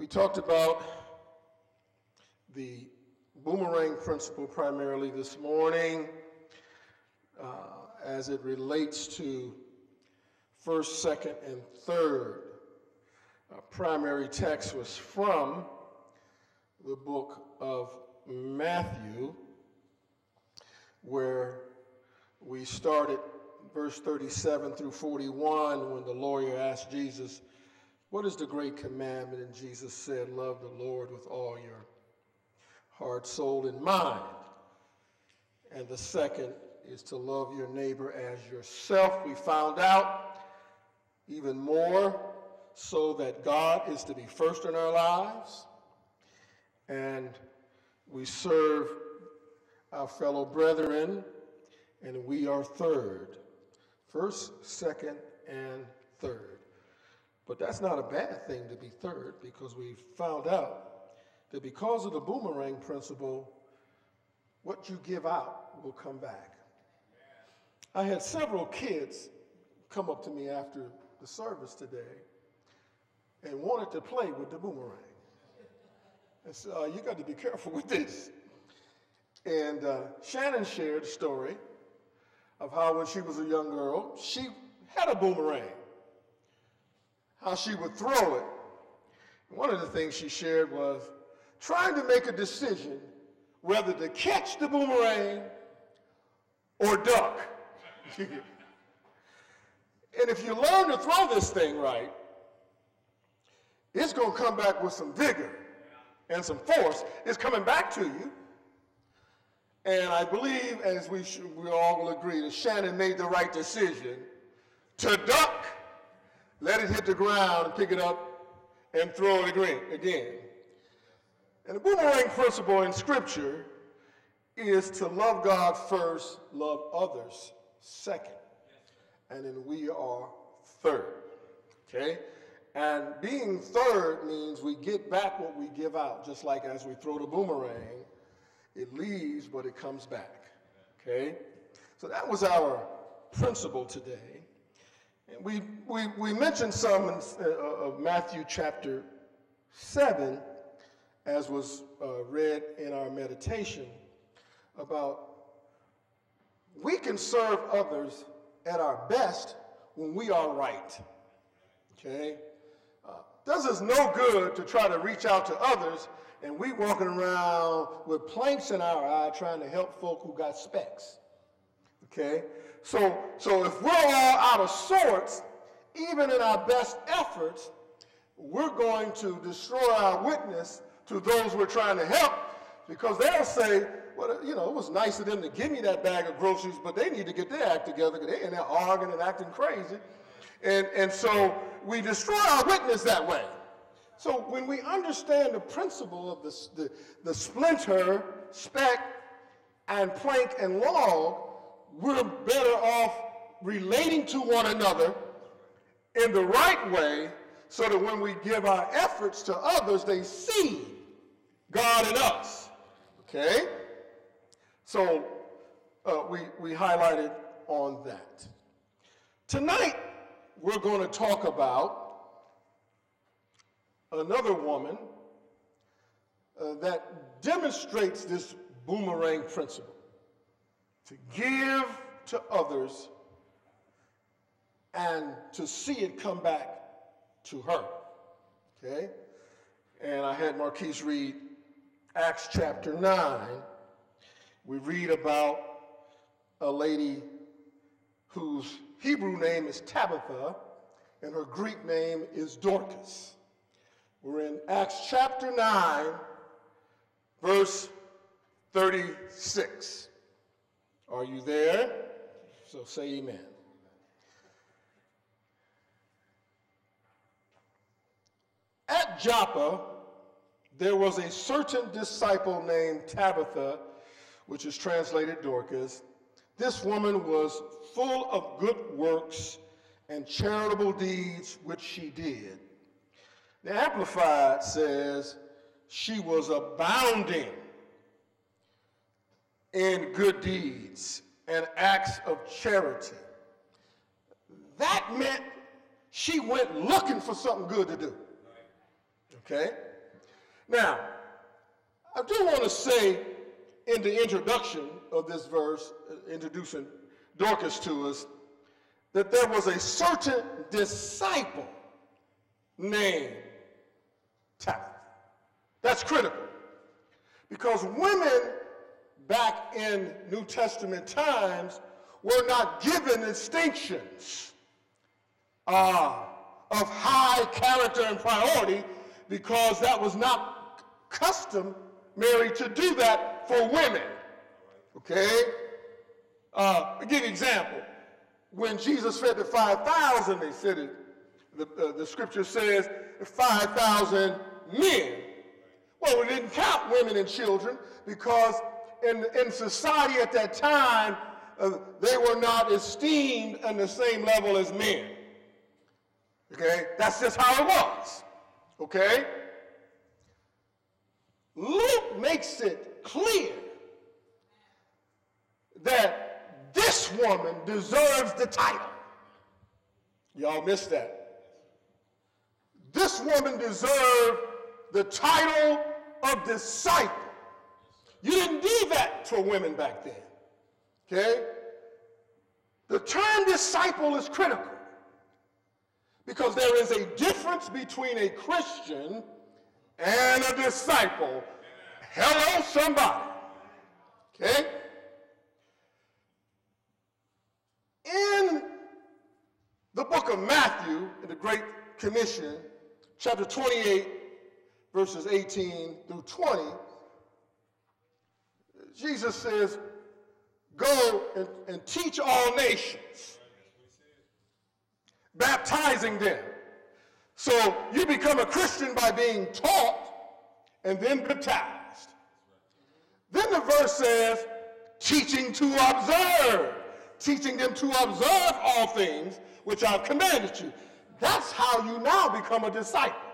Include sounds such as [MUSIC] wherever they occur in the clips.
We talked about the boomerang principle primarily this morning uh, as it relates to first, second, and third. Our primary text was from the book of Matthew, where we started verse 37 through 41 when the lawyer asked Jesus, What is the great commandment? And Jesus said, Love the Lord with all your heart, soul, and mind. And the second is to love your neighbor as yourself. We found out even more so that God is to be first in our lives and we serve our fellow brethren and we are third. First, second, and third. But that's not a bad thing to be third because we found out that because of the boomerang principle, what you give out will come back. I had several kids come up to me after the service today and wanted to play with the boomerang. And so uh, you got to be careful [LAUGHS] with this. And uh, Shannon shared a story of how when she was a young girl, she had a boomerang, how she would throw it. One of the things she shared was trying to make a decision whether to catch the boomerang or duck. [LAUGHS] and if you learn to throw this thing right, it's going to come back with some vigor and some force. It's coming back to you. And I believe, as we, should, we all will agree, that Shannon made the right decision to duck, let it hit the ground, and pick it up and throw it again. And the boomerang principle in Scripture is to love God first, love others second. And then we are third. Okay? And being third means we get back what we give out, just like as we throw the boomerang, it leaves, but it comes back. Okay? So that was our principle today. We, we, we mentioned some in, uh, of Matthew chapter 7, as was uh, read in our meditation, about we can serve others at our best when we are right. Okay? Uh, does us no good to try to reach out to others and we walking around with planks in our eye trying to help folk who got specks. Okay? So, so if we're all out of sorts, even in our best efforts, we're going to destroy our witness to those we're trying to help because they'll say, well, you know, it was nice of them to give me that bag of groceries, but they need to get their act together because they're in there arguing and acting crazy. And, and so we destroy our witness that way. So when we understand the principle of the, the, the splinter, speck, and plank and log, we're better off relating to one another in the right way so that when we give our efforts to others, they see God in us. Okay? So uh, we, we highlighted on that. Tonight, we're going to talk about another woman uh, that demonstrates this boomerang principle to give to others and to see it come back to her. Okay? And I had Marquise read Acts chapter 9. We read about a lady whose Hebrew name is Tabitha and her Greek name is Dorcas. We're in Acts chapter 9, verse 36. Are you there? So say amen. At Joppa, there was a certain disciple named Tabitha, which is translated Dorcas. This woman was full of good works and charitable deeds which she did. The Amplified says she was abounding in good deeds and acts of charity. That meant she went looking for something good to do. Okay? Now, I do want to say in the introduction of this verse, uh, introducing Dorcas to us, that there was a certain disciple named Tabitha. That's critical. Because women back in New Testament times were not given distinctions uh, of high character and priority because that was not custom, customary to do that for women. Okay? Uh, I'll give you an example. When Jesus fed the 5,000, they said it, the, uh, the scripture says 5,000 men. Well, we didn't count women and children because in, in society at that time, uh, they were not esteemed on the same level as men. Okay? That's just how it was. Okay? Luke makes it clear that this woman deserves the title. Y'all missed that. This woman deserved the title of disciple. You didn't do that for women back then. Okay? The term disciple is critical because there is a difference between a Christian and a disciple. Hello, somebody. Okay? In the book of Matthew, in the Great Commission, chapter 28, verses 18 through 20, Jesus says, Go and, and teach all nations, baptizing them. So you become a Christian by being taught and then baptized. Then the verse says, teaching to observe, teaching them to observe all things which I've commanded you. That's how you now become a disciple.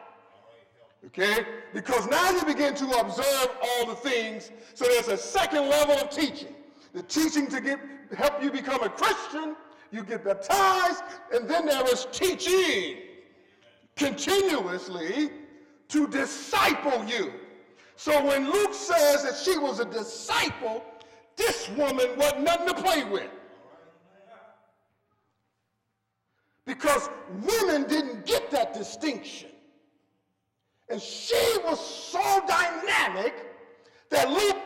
Okay? Because now you begin to observe all the things. So there's a second level of teaching. The teaching to get, help you become a Christian, you get baptized, and then there is teaching continuously to disciple you. So when Luke says that she was a disciple, this woman wasn't nothing to play with. Because women didn't get that distinction. And she was so dynamic that Luke,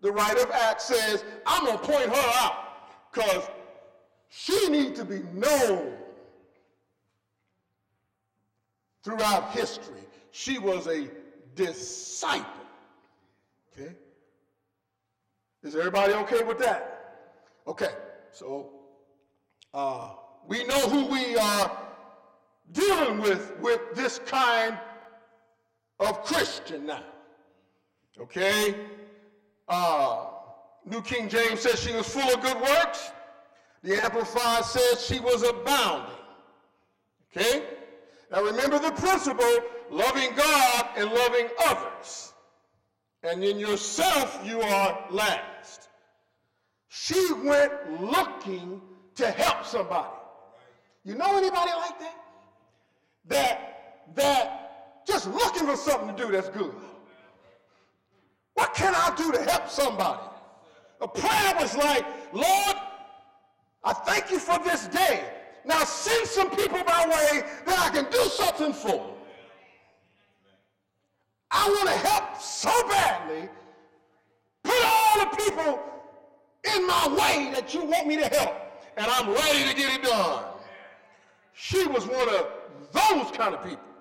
the writer of Acts, says, I'm going to point her out because she needs to be known throughout history. She was a disciple. Okay? Is everybody okay with that? Okay, so uh, we know who we are dealing with with this kind of Christian now. Okay? Uh, New King James says she was full of good works. The Amplified says she was abounding. Okay? Now remember the principle loving God and loving others. And in yourself, you are last. She went looking to help somebody. You know anybody like that? That, that just looking for something to do that's good. What can I do to help somebody? A prayer was like, Lord, I thank you for this day. Now send some people my way that I can do something for. I want to help so badly. Put all the people in my way that you want me to help, and I'm ready to get it done. She was one of those kind of people.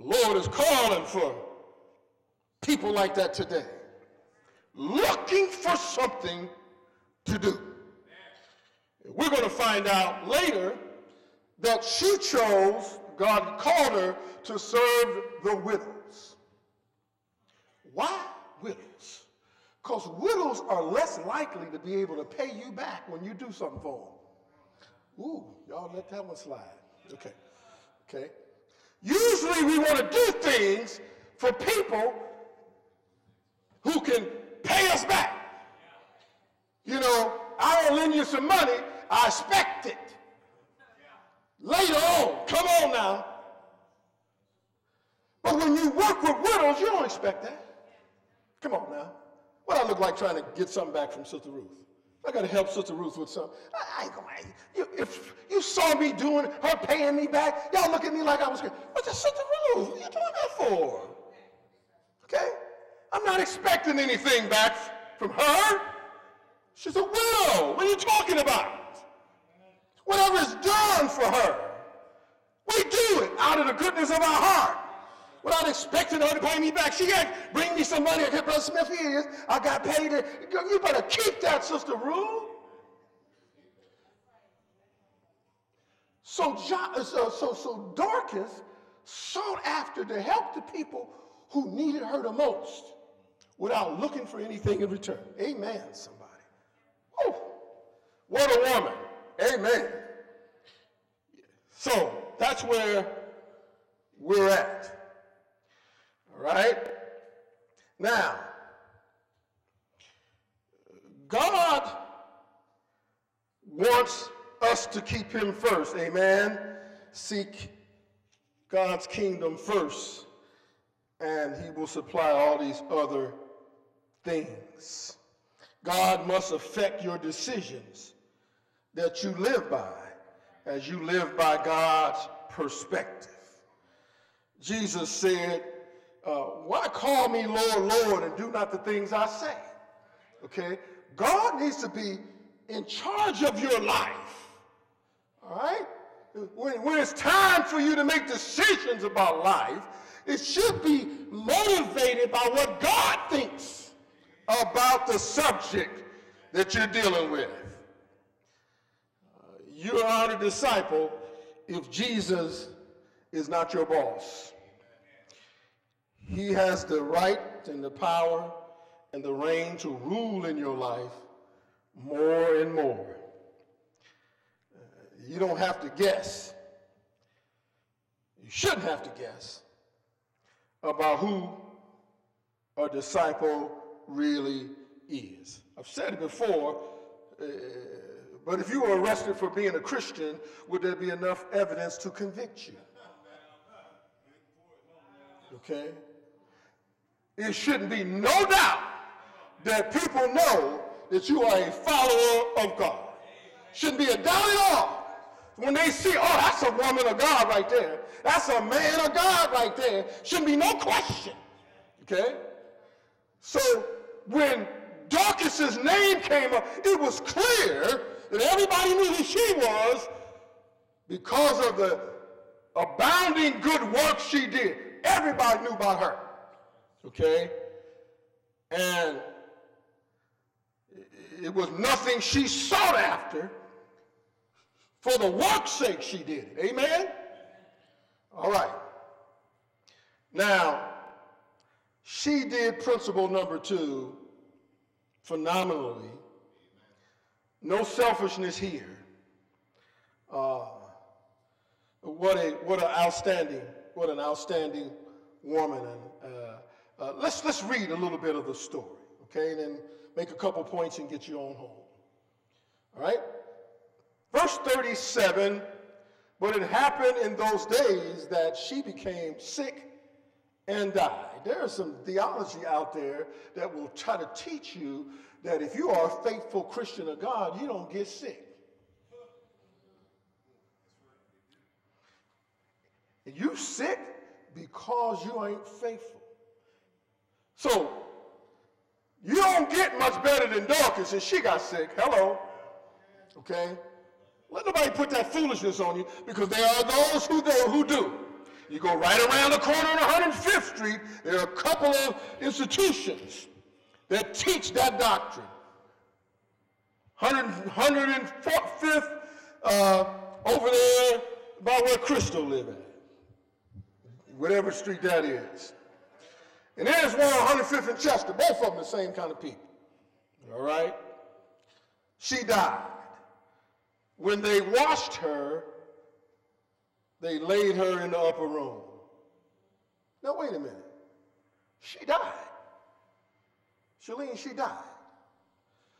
Lord is calling for people like that today, looking for something to do. We're going to find out later that she chose, God called her to serve the widows. Why widows? Because widows are less likely to be able to pay you back when you do something for them. Ooh, y'all let that one slide. Okay. Okay. Usually we want to do things for people who can pay us back. You know, I don't lend you some money, I expect it. Later on, come on now. But when you work with widows, you don't expect that. Come on now. What I look like trying to get something back from Sister Ruth? I got to help Sister Ruth with something. I, ain't gonna. You, if you saw me doing her paying me back, y'all look at me like I was. What's that, Sister Ruth? What you doing that for? Okay, I'm not expecting anything back from her. She's a widow. What are you talking about? Whatever is done for her, we do it out of the goodness of our heart without expecting her to pay me back. She got bring me some money. Okay, Brother Smith, here it is. I got paid. It. You better keep that, Sister Rule. So, uh, so, so, so Dorcas sought after to help the people who needed her the most without looking for anything in return. Amen, somebody. Oh, what a woman. Amen. So that's where we're at. Right? Now, God wants us to keep him first. Amen. Seek God's kingdom first, and he will supply all these other things. God must affect your decisions that you live by as you live by God's perspective. Jesus said, uh, Why call me Lord, Lord, and do not the things I say? Okay? God needs to be in charge of your life. All right? When, when it's time for you to make decisions about life, it should be motivated by what God thinks about the subject that you're dealing with. Uh, you are not a disciple if Jesus is not your boss. He has the right and the power and the reign to rule in your life more and more. Uh, you don't have to guess. You shouldn't have to guess about who a disciple really is. I've said it before, uh, but if you were arrested for being a Christian, would there be enough evidence to convict you? Okay? It shouldn't be no doubt that people know that you are a follower of God. Shouldn't be a doubt at all. When they see, oh, that's a woman of God right there. That's a man of God right there. Shouldn't be no question. Okay? So when Dorcas's name came up, it was clear that everybody knew who she was because of the abounding good work she did. Everybody knew about her. Okay? And it was nothing she sought after. For the work's sake, she did it. Amen? All right. Now, she did principle number two phenomenally. No selfishness here. Uh, what a what an outstanding what an outstanding woman and uh, let's, let's read a little bit of the story, okay, and then make a couple points and get you on home. All right? Verse 37 But it happened in those days that she became sick and died. There is some theology out there that will try to teach you that if you are a faithful Christian of God, you don't get sick. And You sick because you ain't faithful. So you don't get much better than Dorcas and she got sick. Hello. Okay? Let nobody put that foolishness on you because there are those who, go who do. You go right around the corner on 105th Street, there are a couple of institutions that teach that doctrine. 100, 105th uh, over there by where Crystal live at. Whatever street that is. And there's one on 105th and Chester, both of them the same kind of people. All right? She died. When they washed her, they laid her in the upper room. Now, wait a minute. She died. Shalene, she died.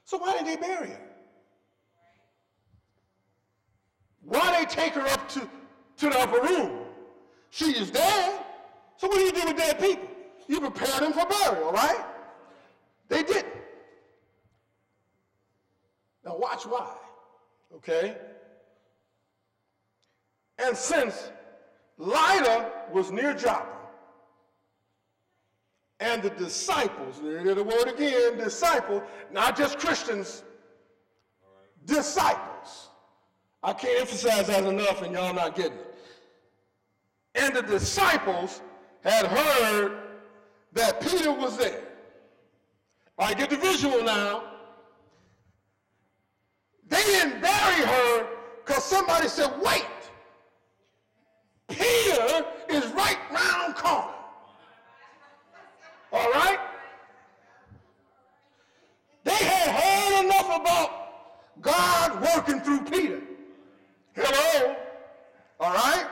So why did they bury her? Why did they take her up to, to the upper room? She is dead. So what do you do with dead people? You prepared them for burial, right? They didn't. Now watch why, okay? And since Lydda was near Joppa, and the disciples, there the word again, disciple, not just Christians, disciples. I can't emphasize that enough and y'all not getting it. And the disciples had heard that Peter was there. I get the visual now. They didn't bury her because somebody said, wait, Peter is right round corner. All right? They had heard enough about God working through Peter. Hello? All right?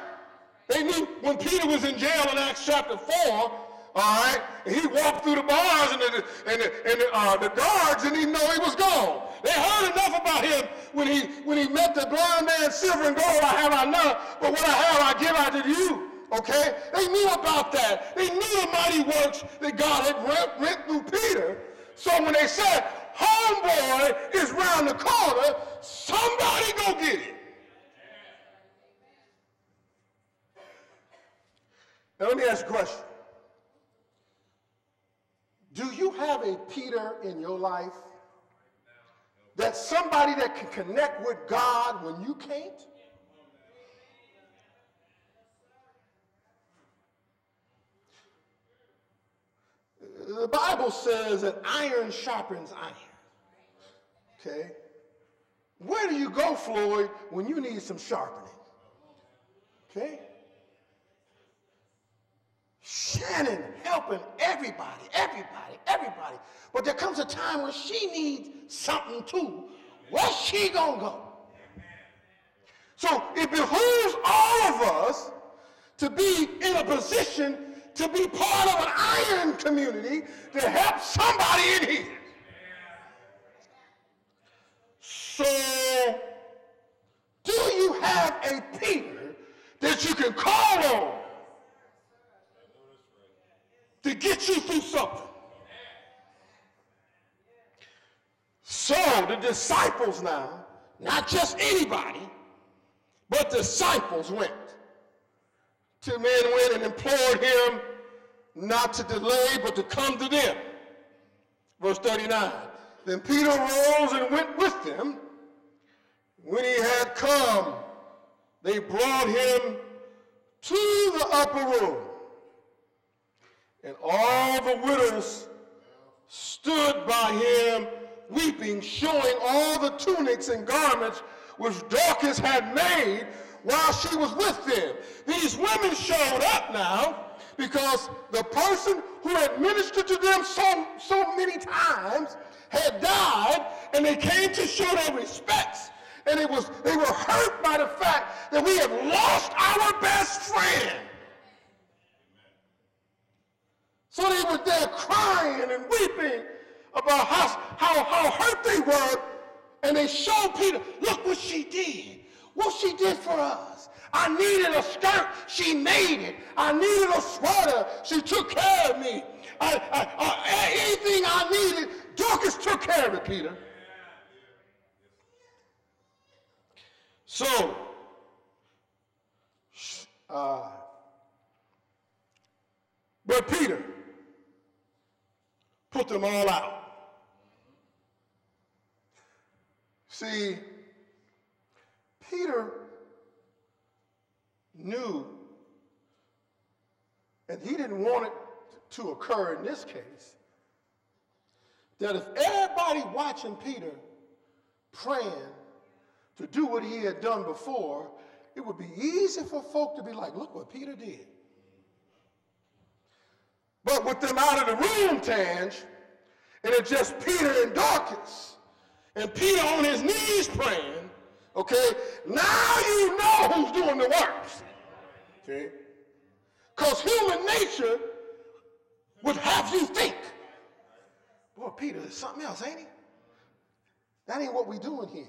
They knew when Peter was in jail in Acts chapter 4, all right, he walked through the bars and the, and the, and the, uh, the guards didn't even know he was gone. They heard enough about him when he, when he met the blind man, silver and gold I have I none, but what I have I give out to you. Okay? They knew about that. They knew the mighty works that God had went, through Peter. So when they said, homeboy is round the corner, somebody go get him. Now let me ask a question. Do you have a Peter in your life? That's somebody that can connect with God when you can't? The Bible says that iron sharpens iron. Okay? Where do you go, Floyd, when you need some sharpening? Okay? Shannon helping everybody, everybody, everybody. But there comes a time when she needs something too. Where's she gonna go? So it behooves all of us to be in a position to be part of an iron community to help somebody in here. So, do you have a Peter that you can call on to get you through something? So, the disciples now, not just anybody, but disciples went. Two men went and implored him not to delay, but to come to them. Verse 39. Then Peter rose and went with them. When he had come, they brought him to the upper room. And all the widows stood by him weeping, showing all the tunics and garments which Dorcas had made while she was with them. These women showed up now because the person who had ministered to them so, so many times had died and they came to show their respects. And it was they were hurt by the fact that we have lost our best friend. So they were there crying and weeping about how, how, how hurt they were. And they showed Peter, look what she did. What she did for us. I needed a skirt. She made it. I needed a sweater. She took care of me. I, I, I, anything I needed, Dorcas took care of it, Peter. So, uh, but Peter put them all out. See, Peter knew, and he didn't want it to occur in this case, that if everybody watching Peter praying to do what he had done before, it would be easy for folk to be like, look what Peter did. But with them out of the room, Tange, and it's just Peter and Dorcas, and Peter on his knees praying, okay, now you know who's doing the works. Okay? Because human nature would have you think, boy, Peter, there's something else, ain't he? That ain't what we doing here.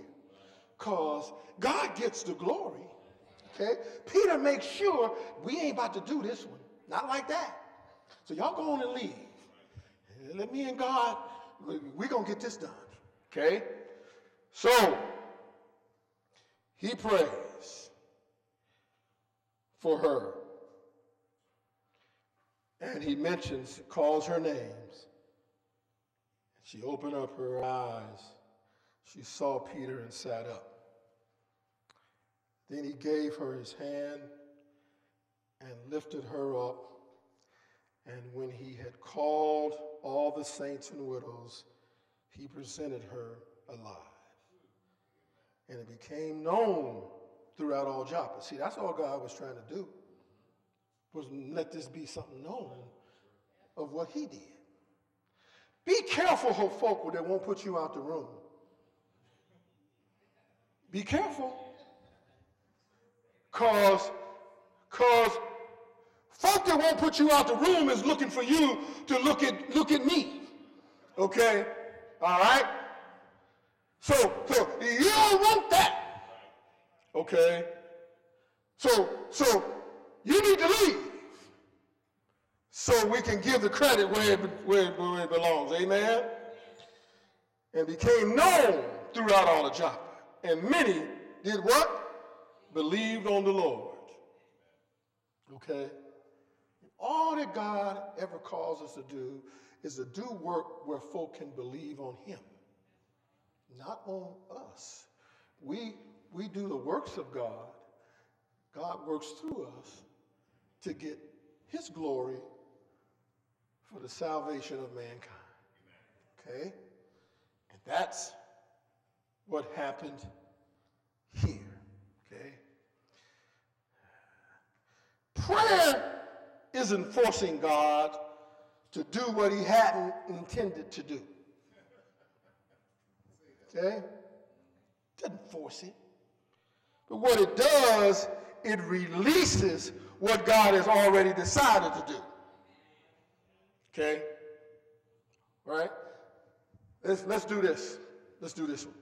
Because God gets the glory. Okay? Peter makes sure we ain't about to do this one. Not like that. So y'all go on and leave. Let me and God, we're going to get this done. Okay? So, he prays for her. And he mentions, calls her names. She opened up her eyes. She saw Peter and sat up. Then he gave her his hand and lifted her up. And when he had called all the saints and widows, he presented her alive. And it became known throughout all Joppa. See, that's all God was trying to do, was let this be something known of what he did. Be careful, ho folk, that won't put you out the room. Be careful. Cause, cause folk that won't put you out the room is looking for you to look at look at me. Okay? All right? So, so you don't want that. Okay? So, so you need to leave so we can give the credit where it, where, where it belongs. Amen? And became known throughout all of Joppa. And many did what? Believed on the Lord. Okay? All that God ever calls us to do is to do work where folk can believe on Him, not on us. We, we do the works of God. God works through us to get His glory for the salvation of mankind. Okay? And that's what happened here. Okay? Prayer isn't forcing God to do what he hadn't intended to do. Okay? Doesn't force it. But what it does, it releases what God has already decided to do. Okay? All right? Let's, let's do this. Let's do this one.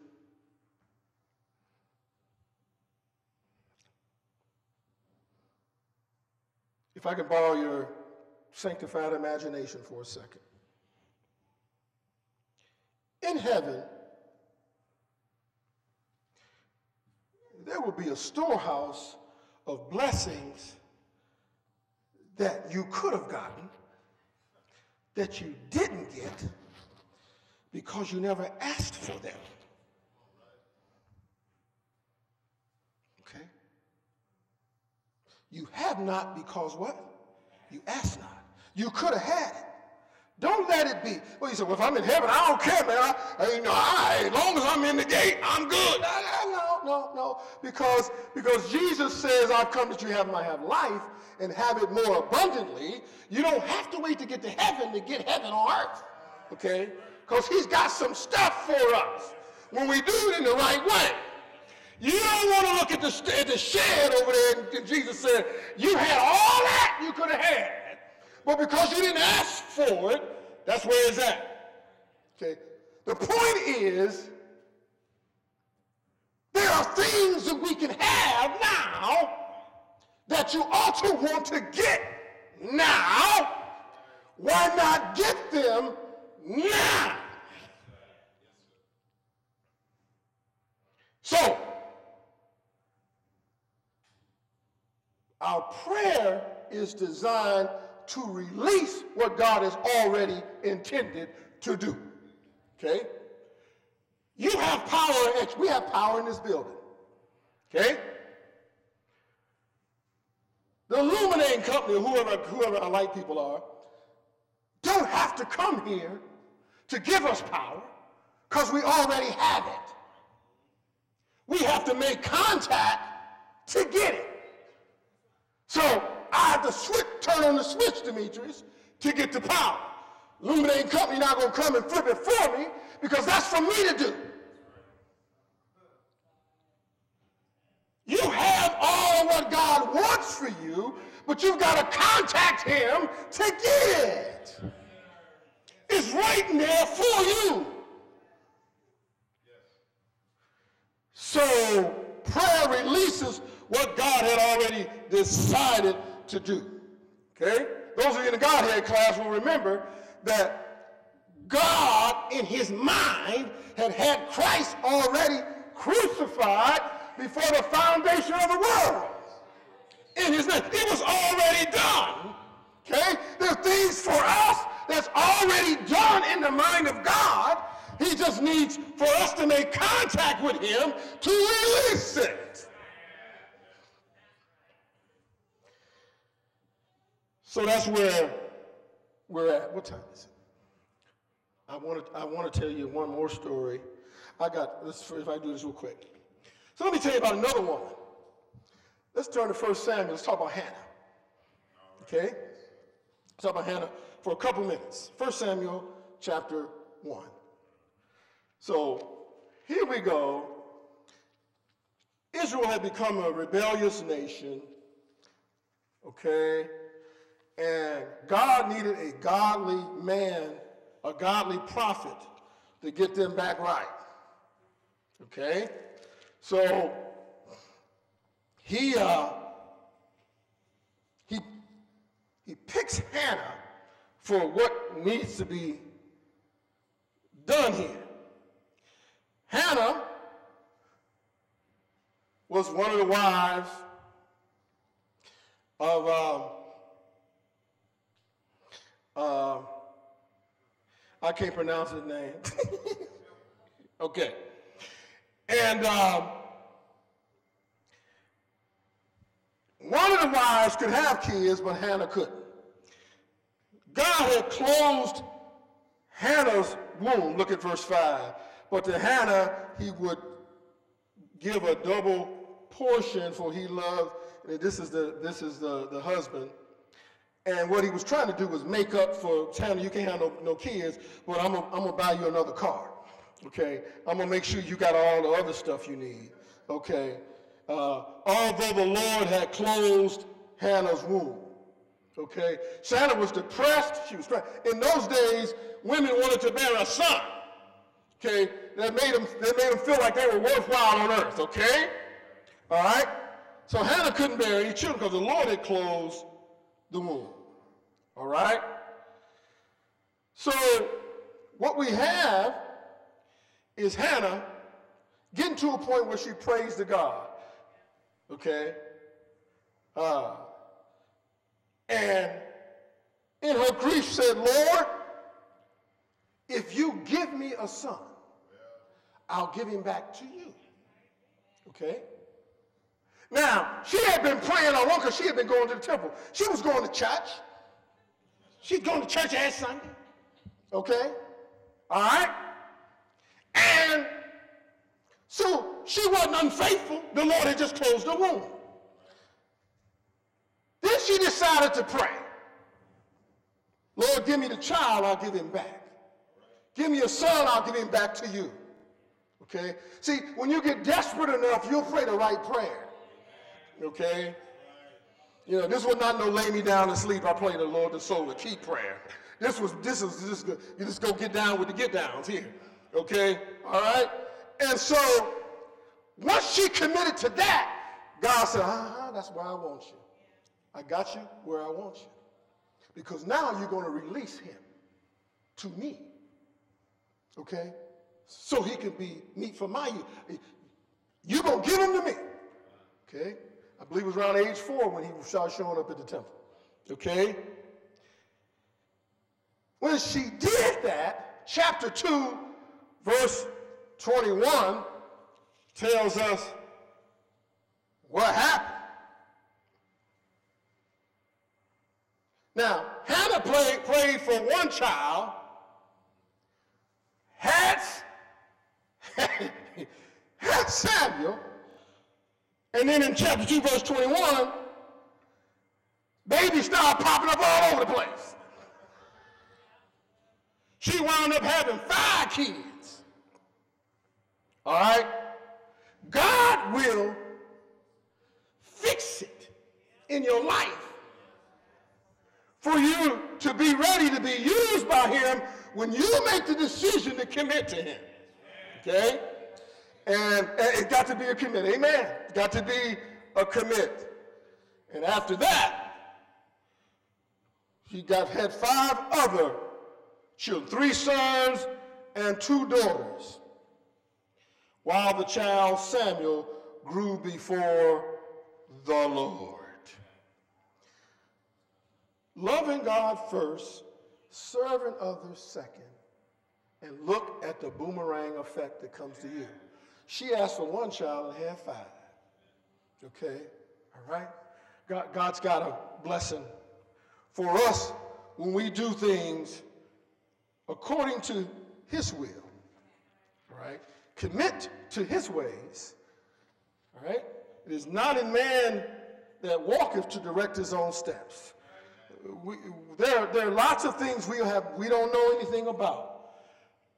If I can borrow your sanctified imagination for a second. In heaven, there will be a storehouse of blessings that you could have gotten that you didn't get because you never asked for them. Okay? You have not because what? You asked not. You could have had it. Don't let it be. Well, you say, well, if I'm in heaven, I don't care, man. I, I, you know, I, as long as I'm in the gate, I'm good. No, no, no. Because, because Jesus says, I've come that you have might have life and have it more abundantly. You don't have to wait to get to heaven to get heaven on earth. Okay? Because he's got some stuff for us when we do it in the right way. You don't want to look at the, at the shed over there and Jesus said, you had all that you could have had. But because you didn't ask for it, that's where it's at. Okay? The point is, there are things that we can have now that you ought to want to get now. Why not get them now? So, our prayer is designed to release what God has already intended to do. Okay? You have power, we have power in this building. Okay? The illuminating company, whoever, whoever our light people are, don't have to come here to give us power because we already have it. We have to make contact to get it. So I have to switch, turn on the switch, Demetrius, to get the power. Illuminating company not going to come and flip it for me because that's for me to do. You have all what God wants for you, but you've got to contact him to get it. It's right there for you. So prayer releases what God had already decided to do. Okay? Those of you in the Godhead class will remember that God, in his mind, had had Christ already crucified before the foundation of the world. In his name. It was already done. Okay? There are things for us that's already done in the mind of God. He just needs for us to make contact with him to release it. So that's where we're at. What time is it? I want to I want to tell you one more story. I got this if I do this real quick. So let me tell you about another woman. Let's turn to 1 Samuel. Let's talk about Hannah. Okay? Let's talk about Hannah for a couple minutes. 1 Samuel chapter 1. So here we go. Israel had become a rebellious nation. Okay? And God needed a godly man, a godly prophet to get them back right. Okay? So he uh, he he picks Hannah for what needs to be done here. Hannah was one of the wives of um, uh, I can't pronounce his name. [LAUGHS] okay. And um, one of the wives could have kids, but Hannah couldn't. God had closed Hannah's womb. Look at verse 5. But to Hannah, he would give a double portion, for he loved, this is the, this is the, the husband. And what he was trying to do was make up for, Hannah, you can't have no, no kids, but I'm going to buy you another car. Okay? I'm going to make sure you got all the other stuff you need. Okay? Uh, although the Lord had closed Hannah's womb. Okay? Hannah was depressed. She was trying. In those days, women wanted to bear a son. Okay? That made them, that made them feel like they were worthwhile on earth. Okay? All right? So Hannah couldn't bear any children because the Lord had closed the womb. All right? So what we have is Hannah getting to a point where she prays to God. Okay? Uh, and in her grief said, Lord, if you give me a son, I'll give him back to you. Okay? Now, she had been praying all along because she had been going to the temple. She was going to church. She's going to church every Sunday. Okay? All right? And so she wasn't unfaithful. The Lord had just closed the womb. Then she decided to pray. Lord, give me the child, I'll give him back. Give me a son, I'll give him back to you. Okay? See, when you get desperate enough, you'll pray the right prayer. Okay? You know, this was not no lay me down and sleep. I pray the Lord the soul to keep prayer. This was this is this just you just go get down with the get downs here. Okay? All right? And so once she committed to that, God said, uh-huh, that's where I want you. I got you where I want you. Because now you're going to release him to me. Okay? So he can be meet for my use. You're going to give him to me. Okay? I believe it was around age four when he started showing up at the temple. Okay? When she did that, chapter 2, verse 21 tells us what happened. Now, Hannah prayed, prayed for one child, had, [LAUGHS] had Samuel, and then in chapter 2, verse 21, babies started popping up all over the place. She wound up having five kids. All right? God will fix it in your life for you to be ready to be used by him when you make the decision to commit to him. Okay? And, and it got to be a commit. Amen. It got to be a commit. And after that, he got had five other children, three sons and two daughters, while the child Samuel grew before the Lord. Loving God first, serving others second, and look at the boomerang effect that comes to you. She asked for one child and had five. Okay? All right? God, God's got a blessing for us when we do things according to His will. All right? Commit to His ways. All right? It is not in man that walketh to direct his own steps. We, there, there are lots of things we, have, we don't know anything about.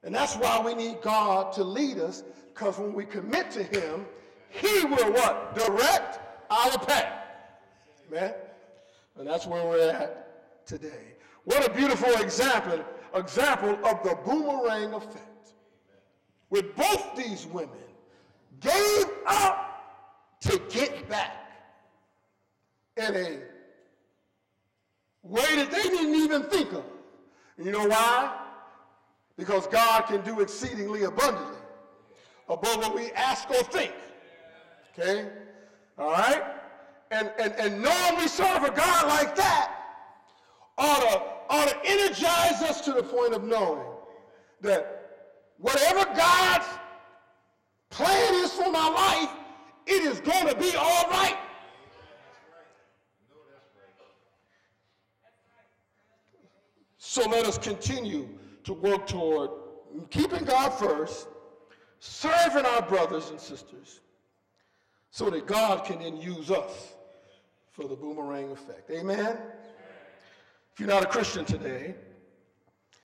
And that's why we need God to lead us, because when we commit to Him, He will what? Direct our path. Man. And that's where we're at today. What a beautiful example, example of the boomerang effect. With both these women gave up to get back in a way that they didn't even think of. You know why? Because God can do exceedingly abundantly above what we ask or think. Okay? All right? And, and, and knowing we serve a God like that ought to, ought to energize us to the point of knowing that whatever God's plan is for my life, it is going to be all right. So let us continue to work toward keeping God first, serving our brothers and sisters, so that God can then use us for the boomerang effect. Amen? If you're not a Christian today,